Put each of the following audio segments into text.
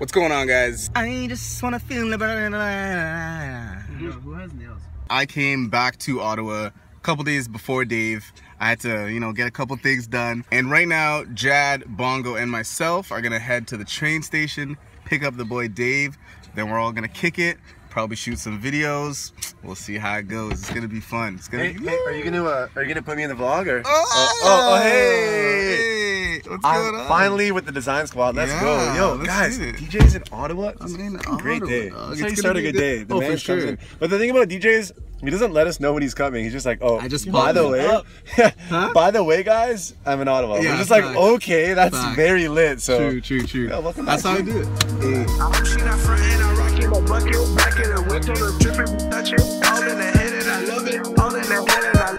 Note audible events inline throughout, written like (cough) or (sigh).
What's going on, guys? I just wanna feel the Who has nails? I came back to Ottawa a couple days before Dave. I had to, you know, get a couple things done. And right now, Jad, Bongo, and myself are gonna head to the train station, pick up the boy Dave. Then we're all gonna kick it, probably shoot some videos. We'll see how it goes. It's gonna be fun. It's gonna Hey, be. hey, are you gonna uh, are you gonna put me in the vlog or? Oh, oh, oh, hey. hey, What's going I'm on? finally with the design squad. Let's Yeah, go, yo, let's guys. do it. DJs in Ottawa. I'm in It's a great day. dog. That's It's how you gonna start a good good. day. The Oh, man for comes sure. in. But the thing about DJs, he doesn't let us know when he's coming. He's just like, oh, I just by the way, up. (laughs) by the way, guys, I'm in Ottawa. Yeah, We're just like, facts. okay, that's Facts. very lit. So True, true, true. Yeah, welcome That's back, how I do it. Hey. She not frontin', I rock in my bucket, back in the whip, the drippin', touch it, all in the head and I love it, all in the head and I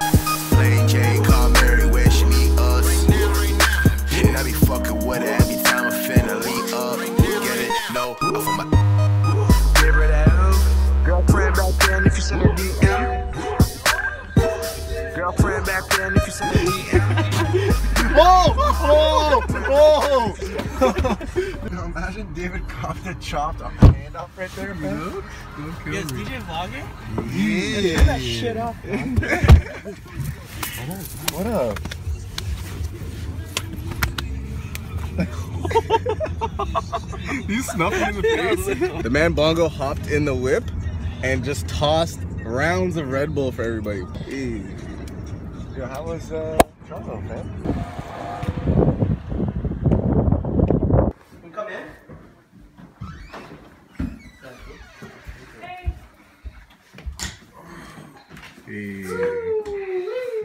off of my. Give her that. Girlfriend back then, if you send a DM. Girlfriend back then, if you send a DM. Whoa! Whoa! Whoa! Yo, imagine David Compton chopped a hand off right there, man. Yes, DJ vlogging? Yeah. that shit off, man. (laughs) what up? (laughs) You snuffed him in the face. the man Bongo hopped in the whip and just tossed rounds of Red Bull for everybody. Hey. Yo, how was uh, Toronto, man? Come in. Hey.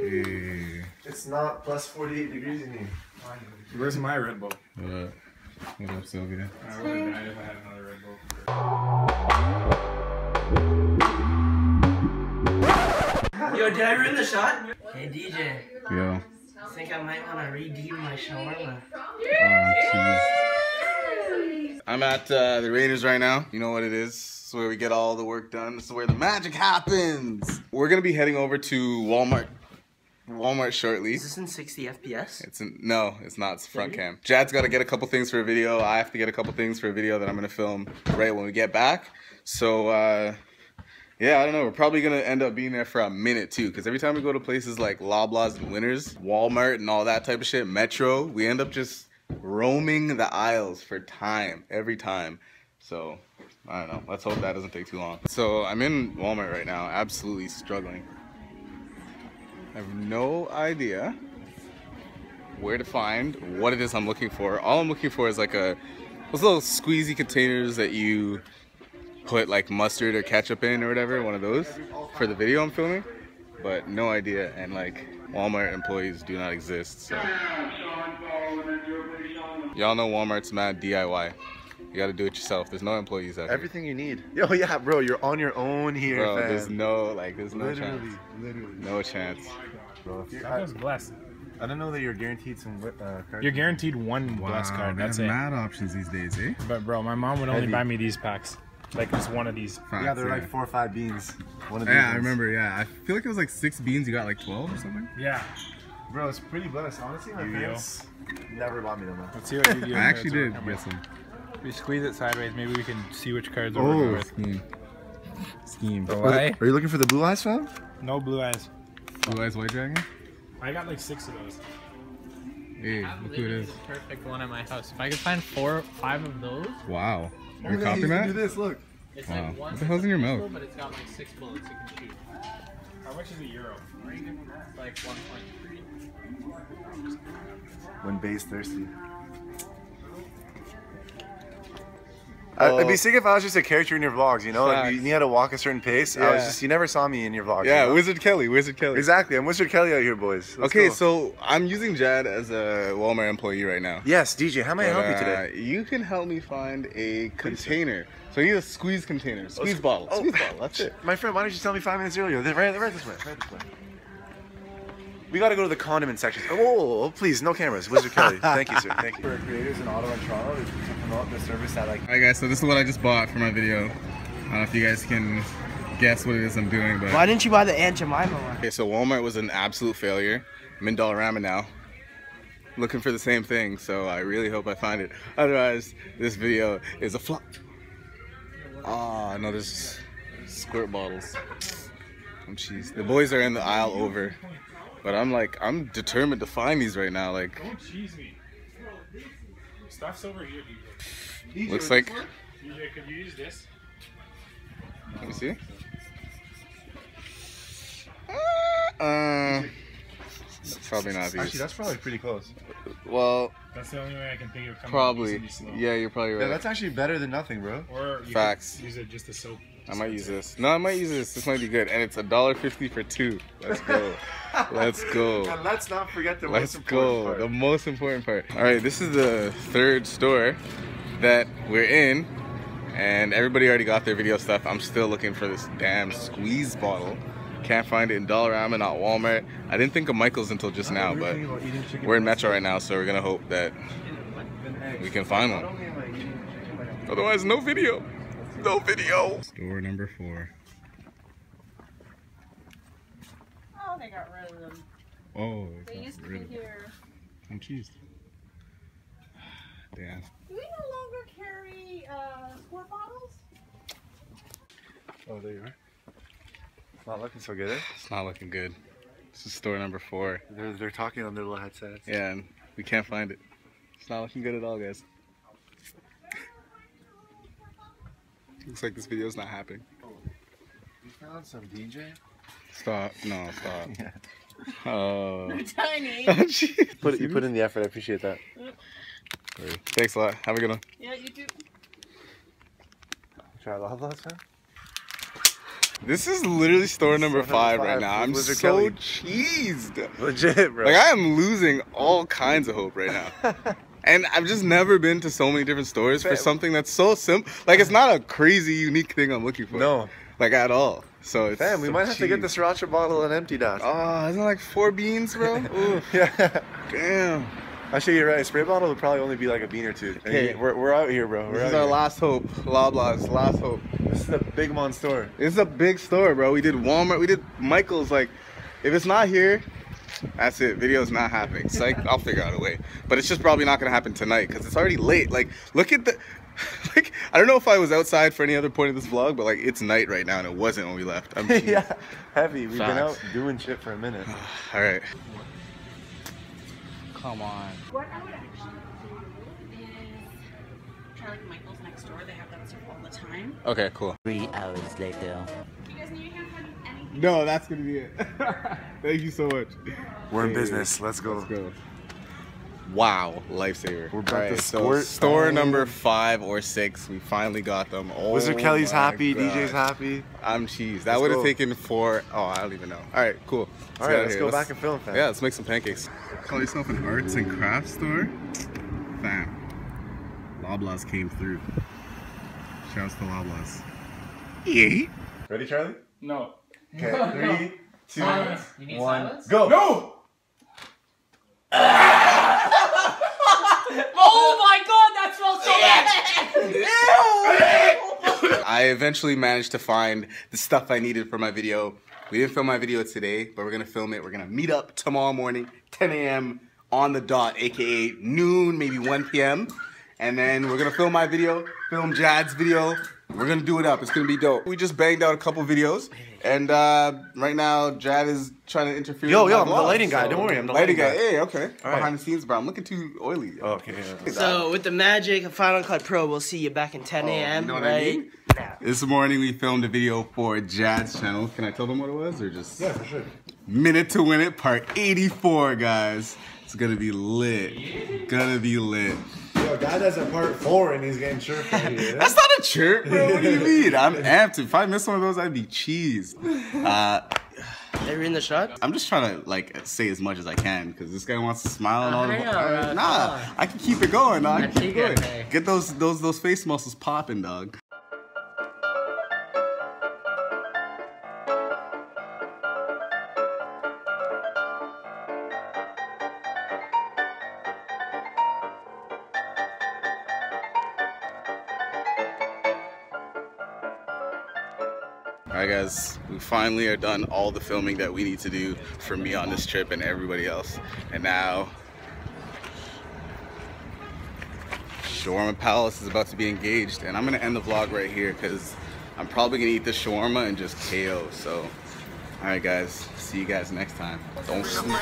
Hey. It's not plus 48 degrees in here. Where's my Red Bull? What up? What up, Sylvia? I would have died if I had another Red Bull. Yo, did I ruin the shot? Hey DJ, Yo. I think I might wanna redeem my shawarma. Oh, jeez. I'm at uh, the Raiders right now. You know what it is. It's where we get all the work done. This is where the magic happens. We're gonna be heading over to Walmart. Walmart shortly. Is this in 60 FPS? It's in, no, it's not. It's front cam. Jad's got to get a couple things for a video. I have to get a couple things for a video that I'm gonna film right when we get back. So uh, yeah, I don't know. We're probably gonna end up being there for a minute too, because every time we go to places like Loblaws and Winners, Walmart, and all that type of shit, Metro, we end up just roaming the aisles for time every time. So I don't know. Let's hope that doesn't take too long. So I'm in Walmart right now, absolutely struggling. I have no idea where to find what it is I'm looking for. All I'm looking for is like a those little squeezy containers that you put like mustard or ketchup in or whatever, one of those for the video I'm filming. But no idea, and like Walmart employees do not exist. So y'all know Walmart's mad DIY. You got to do it yourself. There's no employees out here. Everything you need. Yo, yeah, bro, you're on your own here, Bro, fam. there's no like, there's no literally, chance. literally. Literally. No chance. Bro, you're, I I, was blessed. I don't know that you're guaranteed some uh, cards. You're guaranteed one blast card. That's it. mad options these days, eh? But bro, my mom would only Heavy. buy me these packs. Like just one of these. Yeah, they're like four or five beans. One of these Yeah, I remember. Yeah, I feel like it was like six beans. You got like twelve or something. Yeah. Bro, it's pretty blessed. Honestly, my Yu-Gi-Oh. parents never bought me them. though. Let's see what you do. I actually did get some. If we squeeze it sideways, maybe we can see which cards we're working oh. with. scheme, scheme. Why? Are you looking for the blue eyes, fam? No blue eyes. Blue eyes white dragon. I got like six of those. Hey, have look who it literally is. perfect one at my house. If I could find four, five of those, Wow. Oh You're Look at copying you can that? Do this, look. it's Wow. like What the hell's in your mouth? But it's got like six bullets you can shoot. How much is a euro? Like 1.3. When Bay's thirsty. I- It'd be sick if I was just a character in your vlogs, you know? Like you, you had to walk a certain pace. Yeah. I was just you never saw me in your vlogs. Yeah, you know? Wizard Kelly. Wizard Kelly. Exactly. I'm Wizard Kelly out here, boys. Let's Okay, go. so I'm using Jad as a Walmart employee right now. Yes, DJ, how may I But, help you uh, today? you can help me find a container. So I need a squeeze container, squeeze bottle, oh. squeeze bottle. That's it. (laughs) My friend, why didn't you tell me five minutes earlier? Right, right this way, right this way. We gotta go to the condiment section. Oh, oh, please, no cameras. Wizard Kelly. Thank you, sir. Thank you. (laughs) For creators in Ottawa and Toronto to promote the service that like Alright guys, so this is what I just bought for my video. I don't know if you guys can guess what it is I'm doing, but Why didn't you buy the Aunt Jemima one? Okay, so Walmart was an absolute failure. I'm in Dollarama now. looking for the same thing, so I really hope I find it. Otherwise, this video is a flop. Ah, no, there's squirt bottles. Oh, jeez. The boys are in the aisle over, but I'm like, I'm determined to find these right now. Like, Don't cheese me. Stuff's over here, DJ. looks like. DJ, could you use this? Let me see. Uh, probably not Actually, that's probably pretty close. Well, That's the only way I can think of coming probably. slow. Yeah, you're probably Yeah, right. that's actually better than nothing, bro. Or you Facts. Could use it just a soap. I might use this. No, I might use this. This might be good, and it's a dollar fifty for two. Let's go. (laughs) Let's go. And let's not forget the Let's most important go. part. The most important part. All right, this is the third store that we're in, and everybody already got their video stuff. I'm still looking for this damn squeeze bottle. Can't find it in Dollarama, not Walmart. I didn't think of Michael's until just now, but thinking about eating chicken we're in Metro right now, so we're gonna hope that we can find Not one. only am I eating chicken, but I'm- Otherwise, no video. No video. Store number four. Oh, they got rid of them. Oh, They used to be here. I'm cheesed. (sighs) Damn. Do we no longer carry uh, squirt bottles? Oh, there you are. It's not looking so good, eh? It's not looking good. This is store number four. They're, they're talking on their little headsets. Yeah, and we can't find it. It's not looking good at all, guys. (laughs) Looks like this video's not happening. You found some DJ? Stop. No, stop. (laughs) Yeah. (laughs) Oh. Tiny. Oh. Put it, you put in the effort. I appreciate that. Thanks a lot. Have a good one. yeah, you do. Try love last time? This is literally store number number five five right now. I'm Wizard so Kelly. cheesed. Legit, bro. Like I am losing all kinds of hope right now. (laughs) And I've just never been to so many different stores for something that's so simple. Like it's not a crazy unique thing I'm looking for. no. Like at all. So it's Fam, we so might have to get cheesed. the sriracha bottle and empty that. Oh, isn't it like four beans, bro? (laughs) Ooh, yeah. damn. Actually, you're right. A spray bottle would probably only be like a bean or two. And Okay. We're, we're out here, bro. We're This is our here. last hope. Loblaws, last hope. This is a big mon store. This is a big store, bro. We did Walmart, we did Michael's. Like, if it's not here, that's it. Video's not happening. Psych, I'll figure out a way. But it's just probably not gonna happen tonight because it's already late. Like, look at the. (laughs) Like, I don't know if I was outside for any other point of this vlog, but like, it's night right now and it wasn't when we left. I'm (laughs) yeah. Heavy. We've been out doing shit for a minute. (sighs) All right. Come on. What I would actually do is try like Michael's next door. They have that stuff all the time. Okay, cool. Three hours later. You guys know you can't find anything. No, that's gonna be it. (laughs) Thank you so much. We're in Hey, business. Let's go. Let's go. Wow, lifesaver. We're back Alright, to so store Oh. number five or six. We finally got them. Oh Wizard Kelly's happy. God. DJ's happy. I'm cheese. That would have go. taken four oh I don't even know. All right, cool. All get right, out let's here. go back and film, fam. Yeah, let's make some pancakes. Call yourself an arts and crafts store? Fam. Loblaws came through. Shouts to Loblaws. Yeah. Ready, Charlie? No. Okay. (laughs) Three, two, Silence. You need one, silence? go. No! (laughs) Oh my god, that smells so bad! (laughs) I eventually managed to find the stuff I needed for my video. We didn't film my video today, but we're gonna film it. We're gonna meet up tomorrow morning, 10 a.m. on the dot, aka noon, maybe 1 p.m. And then we're gonna film my video, film Jad's video. We're gonna do it up. It's gonna be dope. We just banged out a couple videos, and uh, right now Jad is trying to interfere. Yo, with yo, my I'm the lighting guy. Don't worry, I'm the lighting lighting guy. guy. Hey, okay. All right. Behind the scenes, bro. I'm looking too oily. Oh, okay. yeah. So with the magic of Final Cut Pro, we'll see you back in 10 Oh, a.m. you know what right? I mean? This morning we filmed a video for Jad's channel. Can I tell them what it was, or just? Yeah, for sure. Minute to Win It, part 84, guys. It's gonna be lit. Gonna be lit. Yo, guy does a part four and he's getting chirped right here. That's not a chirp, bro. What do you (laughs) mean? I'm amped. If I miss one of those, I'd be cheese. Uh, Are we in the shot? I'm just trying to like say as much as I can because this guy wants to smile and all. I the- know, nah, I can keep it going. Dog. I can keep you, going. Get those those those face muscles popping, dog. Alright guys, we finally are done all the filming that we need to do for me on this trip and everybody else. And now, Shawarma Palace is about to be engaged and I'm gonna end the vlog right here because I'm probably gonna eat the shawarma and just KO. So, alright guys, see you guys next time. Don't sleep.